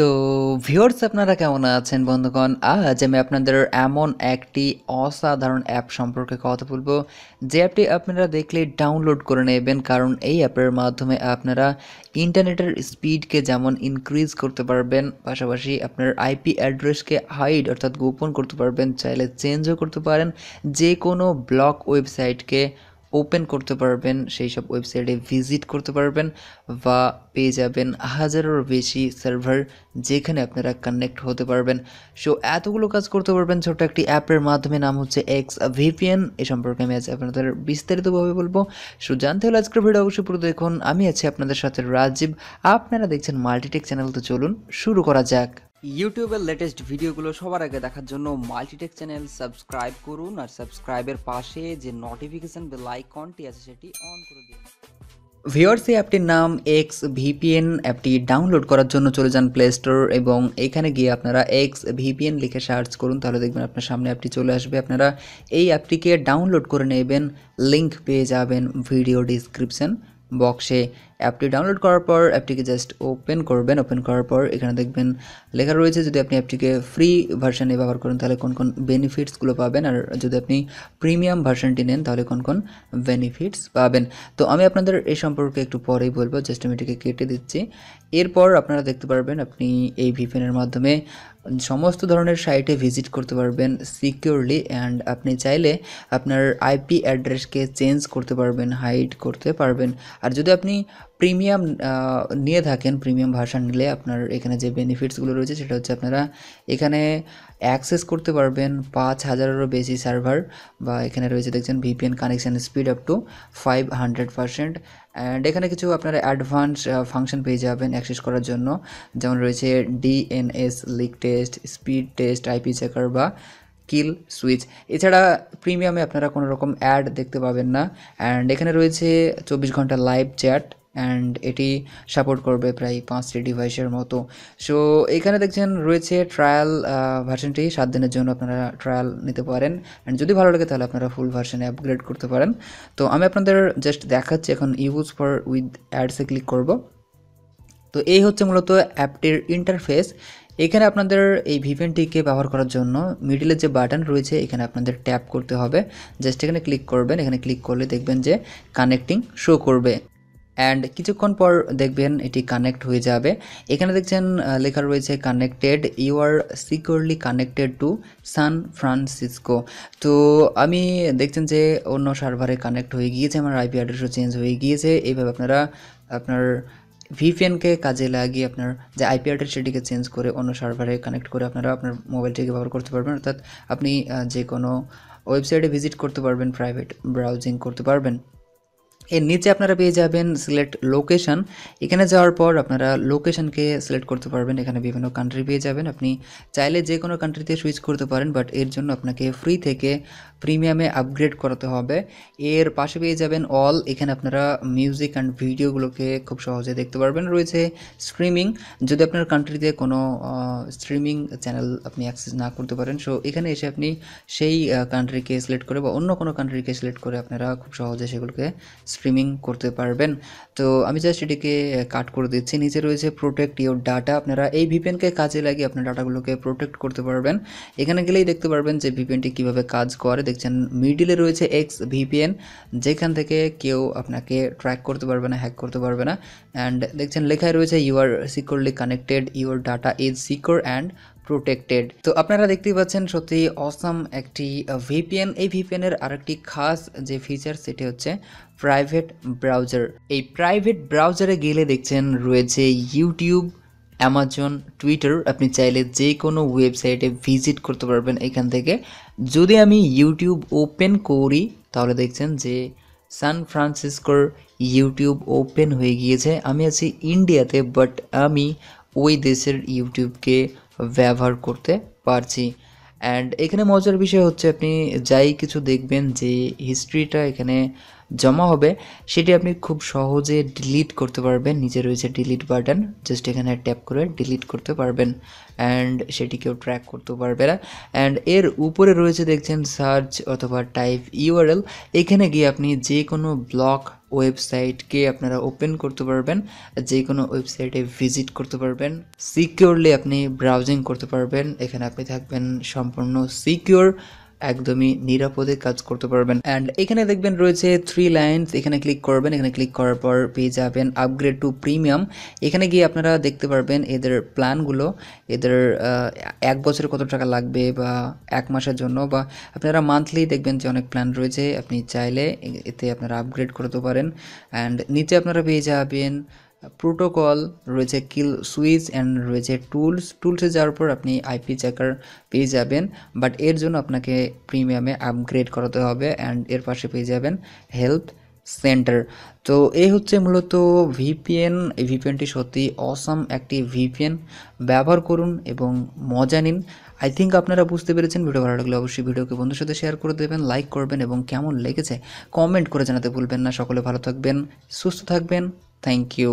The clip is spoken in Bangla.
তো ভিউয়ার্স, আপনারা কেমন আছেন বন্ধুগণ? আজ আমি আপনাদের এমন একটি অসাধারণ অ্যাপ সম্পর্কে কথা বলব। যে অ্যাপটি আপনারা দেখলে ডাউনলোড করে নেবেন, কারণ এই অ্যাপের মাধ্যমে আপনারা ইন্টারনেটের স্পিডকে যেমন ইনক্রিজ করতে পারবেন, পাশাপাশি আপনার আইপি অ্যাড্রেসকে হাইড অর্থাৎ গোপন করতে পারবেন, চাইলে চেঞ্জও করতে পারেন। যে কোনো ব্লক ওয়েবসাইটকে ওপেন করতে পারবেন, সেই সব ওয়েবসাইটে ভিজিট করতে পারবেন বা পেয়ে যাবেন হাজারেরও বেশি সার্ভার যেখানে আপনারা কানেক্ট হতে পারবেন। সো এতগুলো কাজ করতে পারবেন ছোট্ট একটি অ্যাপের মাধ্যমে, নাম হচ্ছে এক্স ভিপিএন এ সম্পর্কে আমি আজ আপনাদের বিস্তারিতভাবে বলব। সো জানতে হলে আজকের ভিডিও অবশ্যই পুরো দেখুন। আমি আছি আপনাদের সাথে রাজীব। আপনারা দেখছেন মাল্টিটেক চ্যানেল তো চলুন শুরু করা যাক। ইউটিউবের লেটেস্ট ভিডিওগুলো সবার আগে দেখার জন্য মাল্টিটেক চ্যানেল সাবস্ক্রাইব করুন আর সাবস্ক্রাইবের পাশে যে নোটিফিকেশন বেল আইকনটি আছে সেটি অন করে দিন। ভিওর্স এই অ্যাপটির নাম এক্স ভিপিএন অ্যাপটি ডাউনলোড করার জন্য চলে যান প্লে স্টোর এবং এখানে গিয়ে আপনারা এক্স ভিপিএন লিখে সার্চ করুন, তাহলে দেখবেন আপনার সামনে অ্যাপটি চলে আসবে। আপনারা এই অ্যাপটিকে ডাউনলোড করে নেবেন লিংক পেয়ে যাবেন ভিডিও ডিসক্রিপশন বক্সে অ্যাপটি ডাউনলোড করার পর অ্যাপটিকে জাস্ট ওপেন করবেন। ওপেন করার পর এখানে দেখবেন লেখা রয়েছে, যদি আপনি অ্যাপটিকে ফ্রি ভার্সানে ব্যবহার করেন, তাহলে কোন কোন বেনিফিটসগুলো পাবেন। আর যদি আপনি প্রিমিয়াম ভার্সানটি নেন, তাহলে কোন কোন বেনিফিটস পাবেন। তো আমি আপনাদের এই সম্পর্কে একটু পরেই বলব জাস্ট আমি এটিকে কেটে দিচ্ছি। এরপর আপনারা দেখতে পারবেন, আপনি এই ভিপিএনের মাধ্যমে সমস্ত ধরনের সাইটে ভিজিট করতে পারবেন সিকিউরলি অ্যান্ড আপনি চাইলে আপনার আইপি অ্যাড্রেসকে চেঞ্জ করতে পারবেন হাইড করতে পারবেন। আর যদি আপনি প্রিমিয়াম নিয়ে থাকেন, প্রিমিয়াম ভার্সান নিলে আপনার এখানে যে বেনিফিটসগুলো রয়েছে সেটা হচ্ছে আপনারা এখানে অ্যাক্সেস করতে পারবেন পাঁচ হাজারেরও বেশি সার্ভার বা এখানে রয়েছে দেখছেন VPN connection speed up to five hundred percent and এখানে কিছু আপনারা অ্যাডভান্স ফাংশন পেয়ে যাবেন অ্যাক্সেস করার জন্য। যেমন রয়েছে DNS leak test speed test IP checker বা কিল সুইচ এছাড়া প্রিমিয়ামে আপনারা কোনো রকম অ্যাড দেখতে পাবেন না অ্যান্ড এখানে রয়েছে চব্বিশ ঘণ্টা লাইভ চ্যাট অ্যান্ড এটি সাপোর্ট করবে প্রায় পাঁচটি ডিভাইসের মতো। সো এখানে দেখছেন রয়েছে ট্রায়াল ভার্সনটি সাত দিনের জন্য আপনারা ট্রায়াল নিতে পারেন। অ্যান্ড যদি ভালো লাগে, তাহলে আপনারা ফুল ভার্সনে আপগ্রেড করতে পারেন। তো আমি আপনাদের জাস্ট দেখাচ্ছি এখন ইউজ ফর উইথ অ্যাডসে ক্লিক করব। তো এই হচ্ছে মূলত অ্যাপটির ইন্টারফেস এখানে আপনাদের এই ভিভেনটিকে ব্যবহার করার জন্য মিডিলে যে বাটন রয়েছে, এখানে আপনাদের ট্যাপ করতে হবে। জাস্ট এখানে ক্লিক করবেন। এখানে ক্লিক করলে দেখবেন যে কানেক্টিং শো করবে। অ্যান্ড কিছুক্ষণ পর দেখবেন এটি কানেক্ট হয়ে যাবে। এখানে দেখছেন লেখা রয়েছে connected you are securely connected to San Francisco তো আমি দেখছেন যে অন্য সার্ভারে কানেক্ট হয়ে গিয়েছে, আমার আইপি অ্যাড্রেসও চেঞ্জ হয়ে গিয়েছে। এইভাবে আপনারা আপনার ভিপিএনকে কাজে লাগিয়ে আপনার যে আইপি অ্যাড্রেস সেটিকে চেঞ্জ করে অন্য সার্ভারে কানেক্ট করে আপনারা আপনার মোবাইলটিকে ব্যবহার করতে পারবেন। অর্থাৎ আপনি যে কোনো ওয়েবসাইটে ভিজিট করতে পারবেন প্রাইভেট ব্রাউজিং করতে পারবেন। এর নিচে আপনারা পেয়ে যাবেন সিলেক্ট লোকেশন এখানে যাওয়ার পর আপনারা লোকেশনকে সিলেক্ট করতে পারবেন। এখানে বিভিন্ন কান্ট্রি পেয়ে যাবেন। আপনি চাইলে যে কোনো কান্ট্রিতে সুইচ করতে পারেন বাট এর জন্য আপনাকে ফ্রি থেকে প্রিমিয়ামে আপগ্রেড করাতে হবে। এর পাশে পেয়ে যাবেন অল এখানে আপনারা মিউজিক অ্যান্ড ভিডিওগুলোকে খুব সহজে দেখতে পারবেন। রয়েছে স্ট্রিমিং যদি আপনার কান্ট্রিতে কোনো স্ট্রিমিং চ্যানেল আপনি অ্যাক্সেস না করতে পারেন সো এখানে এসে আপনি সেই কান্ট্রিকে সিলেক্ট করে বা অন্য কোনো কান্ট্রিকে সিলেক্ট করে আপনারা খুব সহজে সেগুলোকে স্ট্রিমিং করতে পারবেন। তো আমি জাস্ট এটিকে কাট করে দিচ্ছি। নিচে রয়েছে প্রোটেক্ট ইউর ডাটা আপনারা এই ভিপিএনকে কাজে লাগিয়ে আপনার ডাটাগুলোকে প্রোটেক্ট করতে পারবেন। এখানে গেলেই দেখতে পারবেন যে ভিপিএনটি কীভাবে কাজ করে। দেখছেন মিডিলে রয়েছে এক্স ভিপিএন যেখান থেকে কেউ আপনাকে ট্র্যাক করতে পারবে না হ্যাক করতে পারবে না। অ্যান্ড দেখছেন, লেখায় রয়েছে you are securely connected your data is secure and protected তো আপনারা দেখতেই পাচ্ছেন সত্যি অসাম একটি ভিপিএন এই ভিপিএনের আরেকটি খাস যে ফিচার সেটি হচ্ছে প্রাইভেট ব্রাউজার এই প্রাইভেট ব্রাউজারে গেলে দেখছেন রয়েছে ইউটিউব অ্যামাজন টুইটার আপনি চাইলে যে কোনো ওয়েবসাইটে ভিজিট করতে পারবেন এখান থেকে। যদি আমি ইউটিউব ওপেন করি, তাহলে দেখছেন যে সান ফ্রান্সিসকোর ইউটিউব ওপেন হয়ে গিয়েছে। আমি আছি ইন্ডিয়াতে বাট আমি ওই দেশের ইউটিউবকে ব্যবহার করতে পারছি। অ্যান্ড এখানে মজার বিষয় হচ্ছে আপনি যাই কিছু দেখবেন যে হিস্ট্রিটা এখানে জমা হবে, সেটি আপনি খুব সহজে ডিলিট করতে পারবেন। নিচে রয়েছে ডিলিট বাটন জাস্ট এখানে ট্যাপ করে ডিলিট করতে পারবেন। অ্যান্ড সেটি কেউ ট্র্যাক করতে পারবে না। অ্যান্ড এর উপরে রয়েছে দেখছেন সার্চ অথবা টাইপ ইউআরএল এখানে গিয়ে আপনি যে কোনো ব্লগ ওয়েবসাইটকে আপনারা ওপেন করতে পারবেন যে কোনো ওয়েবসাইটে ভিজিট করতে পারবেন। সিকিউরলি আপনি ব্রাউজিং করতে পারবেন। এখানে আপনি থাকবেন সম্পূর্ণ সিকিউর একদমই নিরাপদে কাজ করতে পারবেন। অ্যান্ড এখানে দেখবেন রয়েছে থ্রি লাইনস এখানে ক্লিক করবেন, এখানে ক্লিক করার পর পেয়ে যাবেন আপগ্রেড টু প্রিমিয়াম এখানে গিয়ে আপনারা দেখতে পারবেন এদের প্ল্যানগুলো এদের এক বছরে কত টাকা লাগবে বা এক মাসের জন্য বা আপনারা মান্থলি দেখবেন যে অনেক প্ল্যান রয়েছে। আপনি চাইলে এতে আপনারা আপগ্রেড করতে পারেন। অ্যান্ড নিচে আপনারা পেয়ে যাবেন প্রোটোকল রয়েছে কিল সুইচ অ্যান্ড রয়েছে টুলস টুলসে যাওয়ার পর আপনি আইপি চেকার পেয়ে যাবেন বাট এর জন্য আপনাকে প্রিমিয়ামে আপগ্রেড করাতে হবে অ্যান্ড এর পাশে পেয়ে যাবেন হেল্প সেন্টার তো এই হচ্ছে মূলত ভিপিএন এই ভিপিএনটি সত্যি অসাম একটি ভিপিএন ব্যবহার করুন এবং মজা নিন। আই থিঙ্ক আপনারা বুঝতে পেরেছেন, ভিডিও ভালো লাগলে অবশ্যই ভিডিওকে বন্ধুর সাথে শেয়ার করে দেবেন লাইক করবেন এবং কেমন লেগেছে কমেন্ট করে জানাতে ভুলবেন না। সকলে ভালো থাকবেন, সুস্থ থাকবেন। Thank you